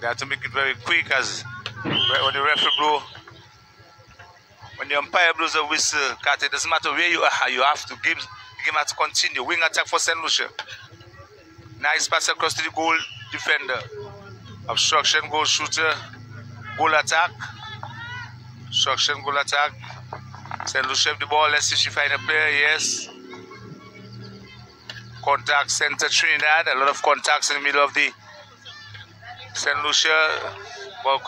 They have to make it very quick as when the referee blow, when the umpire blows a whistle, cut, it doesn't matter where you are, you have to give the game has to continue. Wing attack for St. Lucia. Nice pass across to the goal defender. Obstruction, goal shooter, goal attack. Obstruction, goal attack. St. Lucia the ball. Let's see if she find a player. Yes. Contact center Trinidad. A lot of contacts in the middle of the St. Lucia. Ball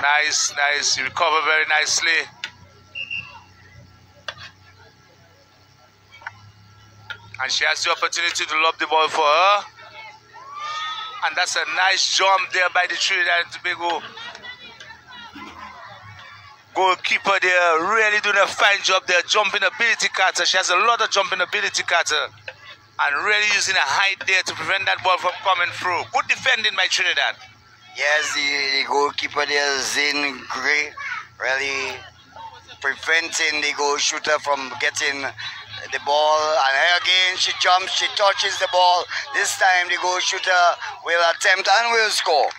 nice, nice. You recover very nicely. And she has the opportunity to lob the ball for her. And that's a nice jump there by the Trinidad and Tobago goalkeeper there really doing a fine job there. Jumping ability, Carter. She has a lot of jumping ability, Carter. And really using a height there to prevent that ball from coming through. Good defending by Trinidad. Yes, the, the goalkeeper there, Zane Gray, really preventing the goal shooter from getting the ball. And again, she jumps, she touches the ball. This time, the goal shooter will attempt and will score.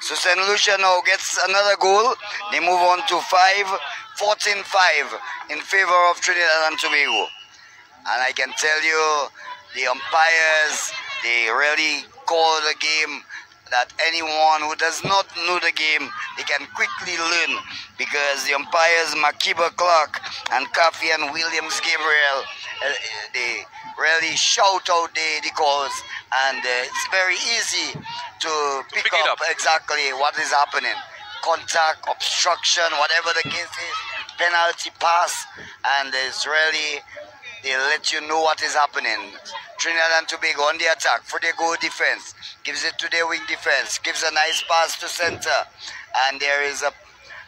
So St. Lucia now gets another goal. They move on to 5, 14-5 in favor of Trinidad and Tobago. And I can tell you, the umpires, they really call the game that anyone who does not know the game, they can quickly learn. Because the umpires, Makiba Clark and Kaffee and Williams Gabriel, uh, they really shout out the, the calls. And uh, it's very easy to pick, pick up, up, exactly what is happening. Contact, obstruction, whatever the case is, penalty pass, and it's really they let you know what is happening. Trinidad and Tobago on the attack for the goal defense. Gives it to their wing defense. Gives a nice pass to center. And there is a,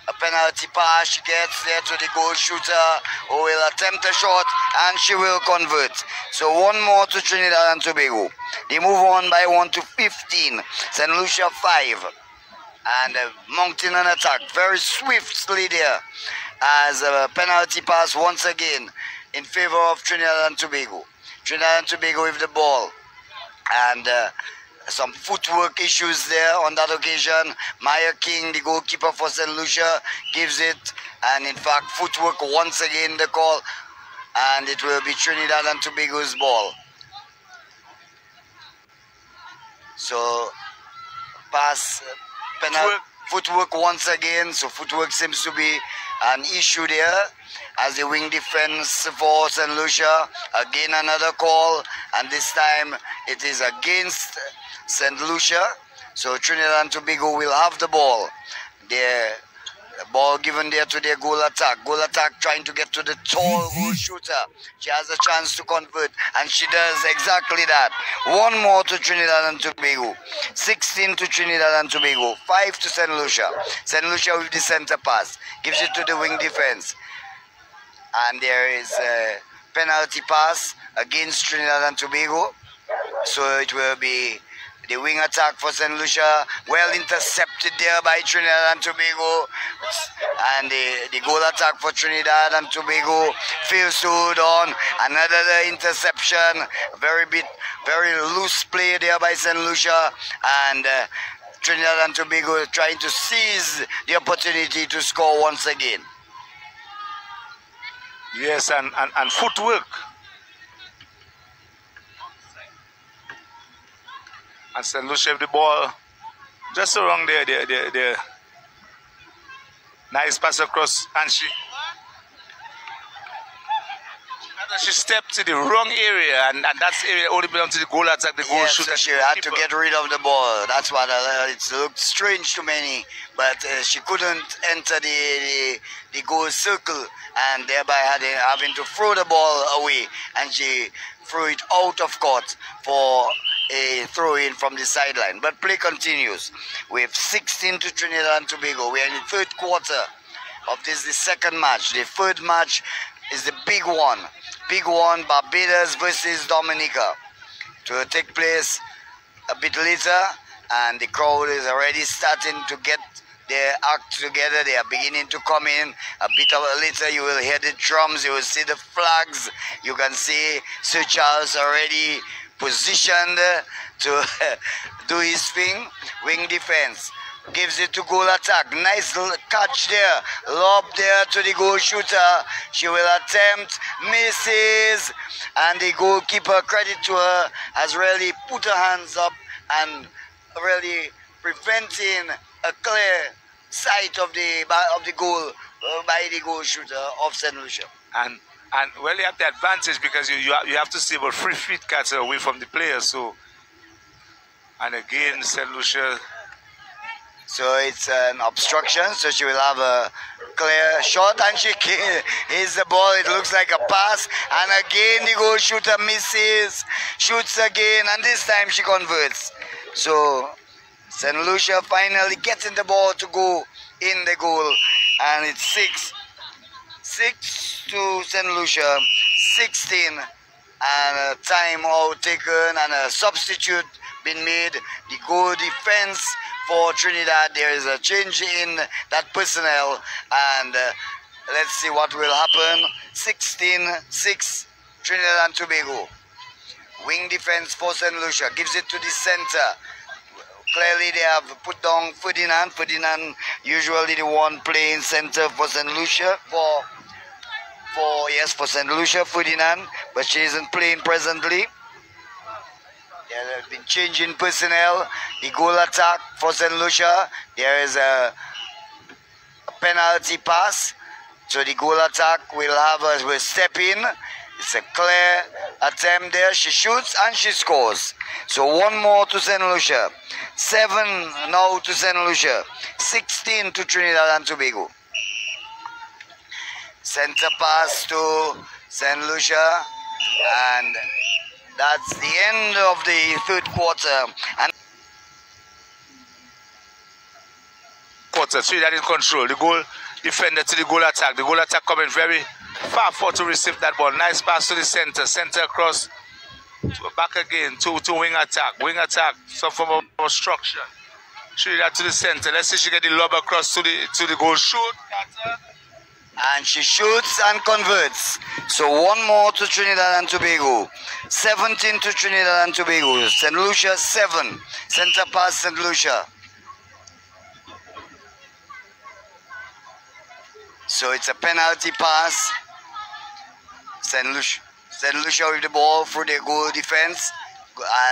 a penalty pass. She gets there to the goal shooter who will attempt a shot and she will convert. So one more to Trinidad and Tobago. They move on by 1 to 15. St. Lucia 5. And uh, mounting an attack very swiftly there as a penalty pass once again in favor of Trinidad and Tobago. Trinidad and Tobago with the ball. And uh, some footwork issues there on that occasion. Maya King, the goalkeeper for St. Lucia, gives it. And in fact, footwork once again the call. And it will be Trinidad and Tobago's ball. So, pass, penalty, footwork once again. So, footwork seems to be an issue there as the wing defense for St. Lucia. Again, another call, and this time it is against St. Lucia. So Trinidad and Tobago will have the ball. The ball given there to their goal attack. Goal attack trying to get to the tall goal shooter. She has a chance to convert, and she does exactly that. One more to Trinidad and Tobago. 16 to Trinidad and Tobago. 5 to St. Lucia. St. Lucia with the center pass. Gives it to the wing defense and there is a penalty pass against Trinidad and Tobago. So it will be the wing attack for St. Lucia, well intercepted there by Trinidad and Tobago. And the, the goal attack for Trinidad and Tobago fails to hold on. Another interception, very bit, very loose play there by St. Lucia. And uh, Trinidad and Tobago trying to seize the opportunity to score once again. Yes, and, and, and footwork. And St. Lucia have the ball just around there, there, there, there. Nice pass across, and she and she stepped to the wrong area, and, and that's area only belongs to the goal attack, the goal yes, shooter. she had to get rid of the ball. That's what uh, it looked strange to many, but uh, she couldn't enter the, the, the goal circle, and thereby had, having to throw the ball away, and she threw it out of court for a throw in from the sideline. But play continues We have 16 to Trinidad and Tobago. We are in the third quarter of this the second match. The third match is the big one. Big one, Barbados versus Dominica. To take place a bit later, and the crowd is already starting to get their act together. They are beginning to come in. A bit of a later, you will hear the drums, you will see the flags. You can see Sir Charles already positioned to do his thing. Wing defense. gives it to goal attack. Nice catch there. Lob there to the goal shooter. She will attempt, misses, and the goalkeeper, credit to her, has really put her hands up and really preventing a clear sight of the of the goal uh, by the goal shooter of St. Lucia. And and well, you have the advantage because you you have, you have to stay about three feet cuts away from the player. So, and again, St. Lucia. So it's an obstruction. So she will have a clear shot, and she hits the ball. It looks like a pass, and again the goal shooter misses, shoots again, and this time she converts. So St. Lucia finally gets in the ball to go in the goal, and it's six, six to St. Lucia, 16, and a time out taken and a substitute been made. The goal defense for Trinidad. There is a change in that personnel, and uh, let's see what will happen. 16-6 Trinidad and Tobago. Wing defense for St. Lucia gives it to the center. Clearly, they have put down Ferdinand. Ferdinand usually the one playing center for St. Lucia for for yes for St. Lucia Ferdinand, but she isn't playing presently. There have been changing personnel. The goal attack for St. Lucia. There is a, a penalty pass. So the goal attack will have us will step in. It's a clear attempt there. She shoots and she scores. So one more to St. Lucia. Seven now to St. Lucia. 16 to Trinidad and Tobago. Center pass to St. Lucia. And that's the end of the third quarter. And quarter, three that in control. The goal defender to the goal attack. The goal attack coming very far forward to receive that ball. Nice pass to the center. Center across. To back again. To, to wing attack. Wing attack. Some form of obstruction. That to the center. Let's see if she get the lob across to the to the goal. Shoot. And she shoots and converts. So one more to Trinidad and Tobago. 17 to Trinidad and Tobago. St. Lucia 7. Center pass St. Lucia. So it's a penalty pass. St. Lucia, St. Lucia with the ball through the goal defense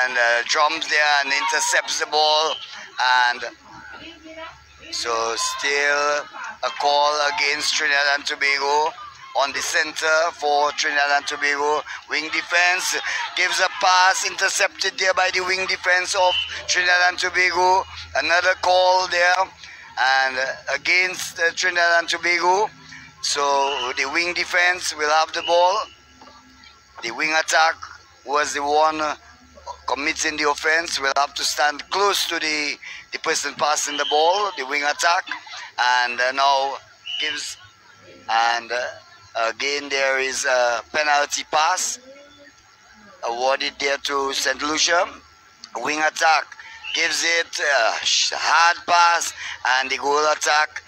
and uh, drums there and intercepts the ball and so still a call against Trinidad and Tobago on the center for Trinidad and Tobago. Wing defense gives a pass intercepted there by the wing defense of Trinidad and Tobago. Another call there and against uh, Trinidad and Tobago. So the wing defense will have the ball. The wing attack was the one committing the offense. Will have to stand close to the, the person passing the ball, the wing attack and uh, now gives and uh, again there is a penalty pass awarded there to St. Lucia wing attack gives it a hard pass and the goal attack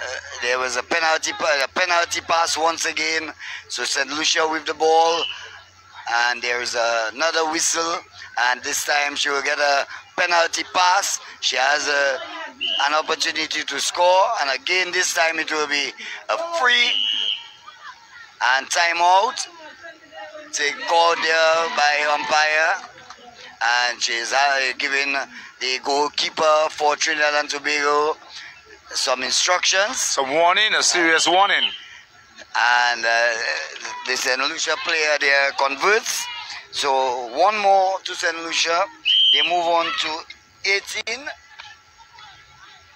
uh, there was a penalty a penalty pass once again so St. Lucia with the ball and there is another whistle and this time she will get a penalty pass she has a an opportunity to score and again this time it will be a free and timeout take called there by umpire and she's uh, giving the goalkeeper for Trinidad and Tobago some instructions. Some warning, a serious warning. And uh, the St. Lucia player there converts. So one more to St. Lucia. They move on to 18.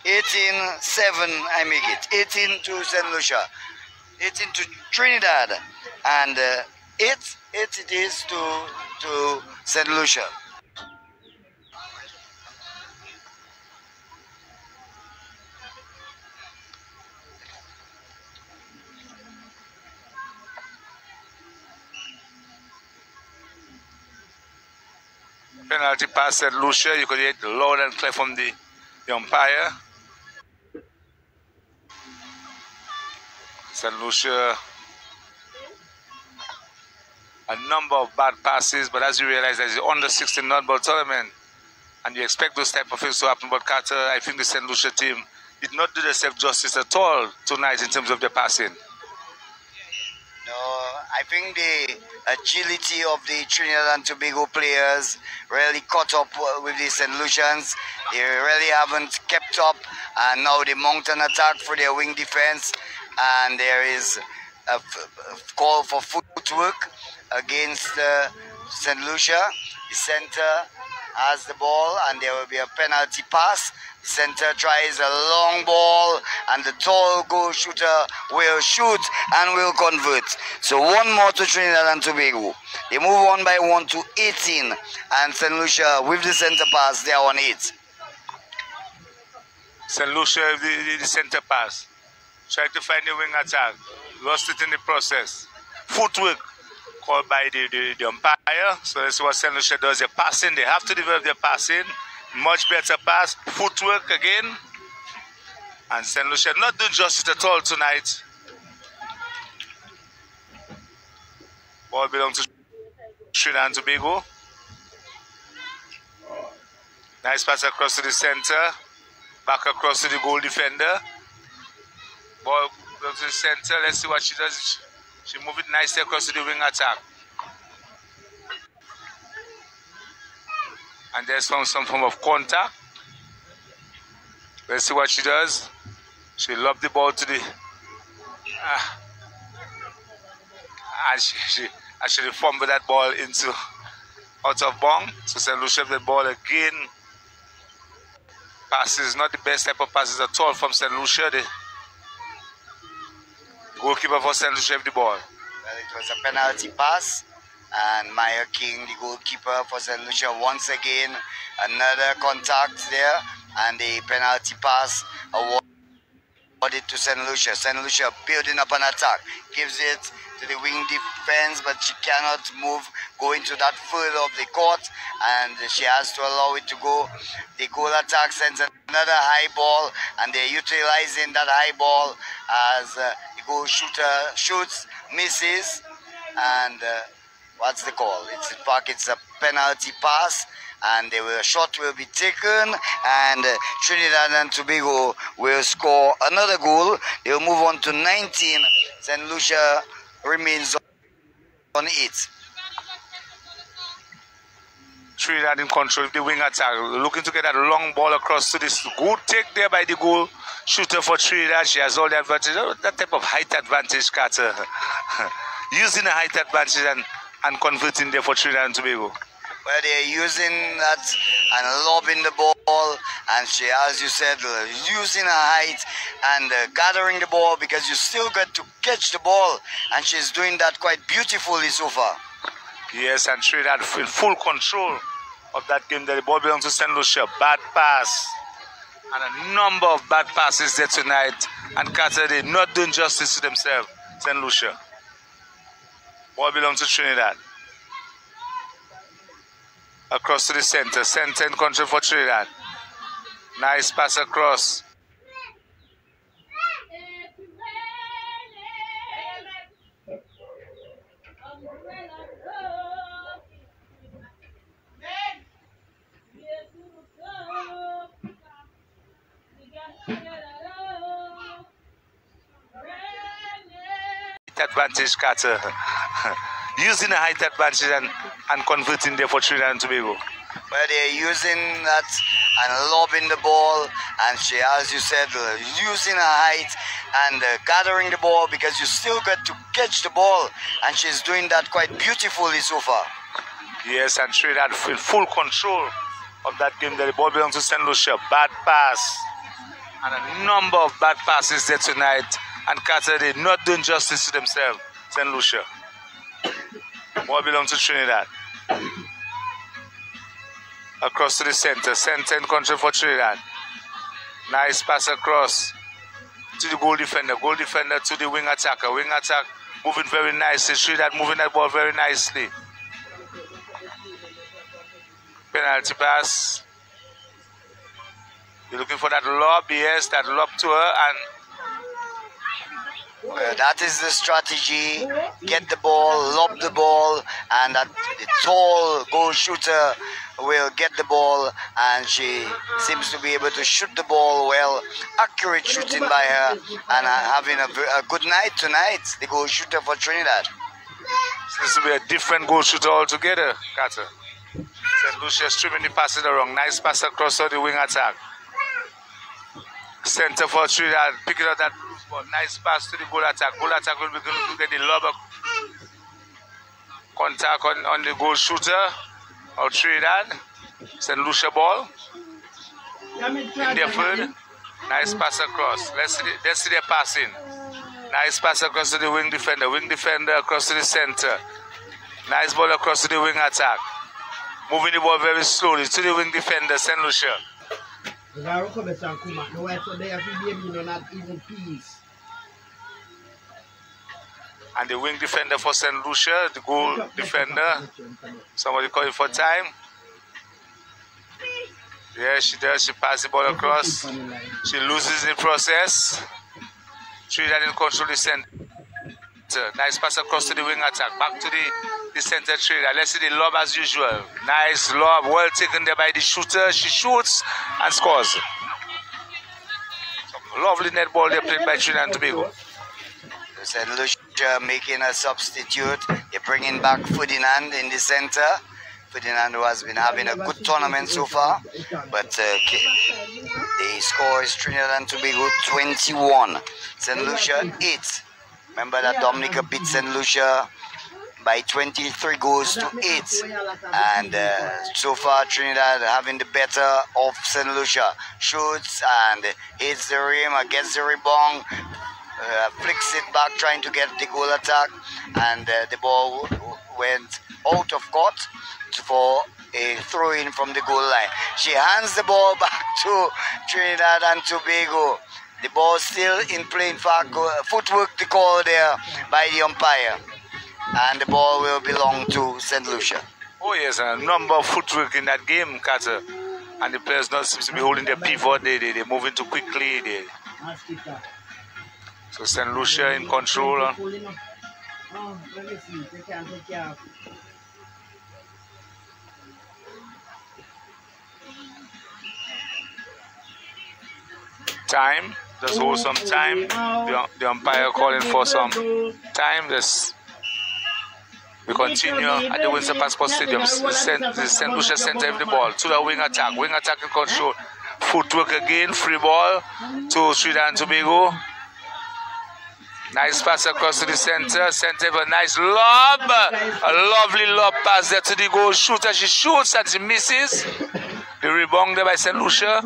18 7 I make it 18 to St. Lucia 18 to Trinidad and uh, 8 8 it is to to St. Lucia penalty pass St. Lucia you could hit loud and clear from the, the umpire St. Lucia a number of bad passes, but as you realize, there's the under 16 netball tournament. And you expect those type of things to happen. But Carter, I think the St. Lucia team did not do themselves justice at all tonight in terms of their passing. I think the agility of the Trinidad and Tobago players really caught up with the St. Lucians. They really haven't kept up, and now the mountain attack for their wing defense, and there is a, call for footwork against uh, St. Lucia. The center has the ball, and there will be a penalty pass. Center tries a long ball, and the tall goal shooter will shoot and will convert. So one more to Trinidad and Tobago. They move on by one to 18, and St. Lucia with the center pass, they are on eight. St. Lucia, the, the center pass. Try to find the wing attack. Lost it in the process. Footwork called by the, the, the umpire. So that's what St. Lucia does. They're passing. They have to develop their passing. Much better pass. Footwork again. And St. Lucia not doing justice at all tonight. Ball belongs to Trinidad and Tobago. Nice pass across to the center. Back across to the goal defender. Ball belongs to the center. Let's see what she does. She moved it nicely across to the wing attack. And there's some, some form of contact. Let's see what she does. She lobbed the ball to the. Uh, and she, she actually fumbled that ball into out of bounds. So St. Lucia the ball again. Passes not the best type of passes at all from St. Lucia. The goalkeeper for St. Lucia the ball. Well, it was a penalty pass and Maya King, the goalkeeper for St. Lucia, once again another contact there, and the penalty pass awarded to St. Lucia. St. Lucia building up an attack, gives it to the wing defense, but she cannot move, go into that further of the court, and she has to allow it to go. The goal attack sends another high ball, and they're utilizing that high ball as uh, the goal shooter shoots, misses, and uh, what's the call? It's it's a penalty pass and the shot will be taken and uh, Trinidad and Tobago will score another goal. They'll move on to 19. St. Lucia remains on it. Trinidad in control of the wing attack, looking to get that long ball across to this good take there by the goal shooter for Trinidad. She has all the advantage, that type of height advantage, Carter. Using the height advantage and and converting there for Trinidad and Tobago? Well, they're using that and lobbing the ball, and she, as you said, uh, using her height and uh, gathering the ball because you still got to catch the ball, and she's doing that quite beautifully so far. Yes, and Trinidad in full control of that game. The ball belongs to St. Lucia. Bad pass. And a number of bad passes there tonight. And they not doing justice to themselves. St. Lucia. Ball belongs to Trinidad. Across to the center. Center in control for Trinidad. Nice pass across. advantage Carter. using a height advantage and, and converting there for Trinidad and Tobago. Well, they're using that and lobbing the ball, and she, as you said, uh, using her height and uh, gathering the ball because you still got to catch the ball, and she's doing that quite beautifully so far. Yes, and Trinidad in full control of that game. That the ball belongs to St. Lucia. Bad pass, and a number of bad passes there tonight. And Carter, they not doing justice to themselves. St. Lucia. Ball belongs to Trinidad. Across to the center. Center in control for Trinidad. Nice pass across to the goal defender. Goal defender to the wing attacker. Wing attack moving very nicely. Trinidad moving that ball very nicely. Penalty pass. You're looking for that lob. Yes, that lob to her and well, that is the strategy. Get the ball, lob the ball, and that tall goal shooter will get the ball and she seems to be able to shoot the ball well. Accurate shooting by her and uh, having a, a, good night tonight. The goal shooter for Trinidad. This will be a different goal shooter altogether, Carter. St. Lucia streaming the pass it around. Nice pass across the wing attack. Center for Trinidad. Picking up that ball. Nice pass to the goal attack. Goal attack will going to get the lob contact on, on the goal shooter of Trinidad. St. Lucia ball. In their third. Nice pass across. Let's see, let's see their passing. Nice pass across to the wing defender. Wing defender across to the center. Nice ball across to the wing attack. Moving the ball very slowly to the wing defender, St. Lucia. And the wing defender for St. Lucia, the goal defender. Somebody calling for time. Yeah, she does. She passes the ball across. She loses the process. She in control the center. Nice pass across to the wing attack. Back to the, the center Trinidad. Let's see the lob as usual. Nice lob. Well taken there by the shooter. She shoots and scores. Lovely net ball there played by Trinidad and Tobago. St. Lucia making a substitute. They're bringing back Ferdinand in the center. Ferdinand has been having a good tournament so far, but uh, the score is Trinidad and Tobago 21, St. Lucia 8. Remember that Dominica beat St. Lucia by 23 goals to 8. And uh, so far, Trinidad having the better of St. Lucia. Shoots and hits the rim, gets the rebound, uh, flicks it back, trying to get the goal attack. And uh, the ball went out of court for a throw in from the goal line. She hands the ball back to Trinidad and Tobago. The ball still in play. In fact, footwork the call there by the umpire. And the ball will belong to St. Lucia. Oh, yes, a number of footwork in that game, Carter. And the players not seem to be holding their pivot. They, they, they're moving too quickly. They... So St. Lucia in control. time. Just hold some time. The, the umpire calling for some time. Just we continue at the Windsor Park Sport Stadium. St. Lucia center of the ball to the wing attack. Wing attack in control. Footwork again. Free ball to Trinidad and Tobago. Nice pass across to the center. Center a nice lob. A lovely lob pass there to the goal shooter. She shoots and she misses. The rebound there by St. Lucia.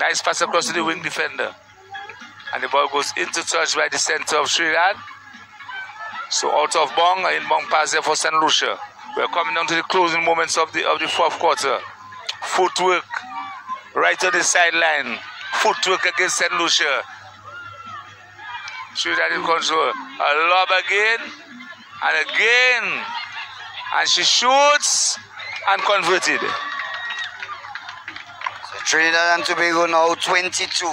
Nice pass across to the wing defender. And the ball goes into touch by the center of Trinidad. So out of Bong, in Bong pass there for St. Lucia. We're coming down to the closing moments of the of the fourth quarter. Footwork right to the sideline. Footwork against St. Lucia. Trinidad in control. A lob again and again. And she shoots and converted. Trinidad and Tobago now 22.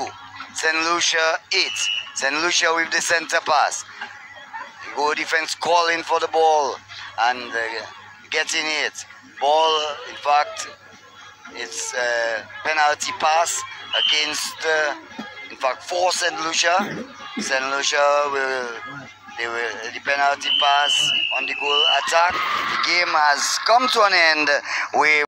St. Lucia 8. St. Lucia with the center pass. Goal defense calling for the ball and uh, getting it. Ball, in fact, it's a penalty pass against, uh, in fact, for St. Lucia. St. Lucia will, they will, the penalty pass on the goal attack. The game has come to an end. We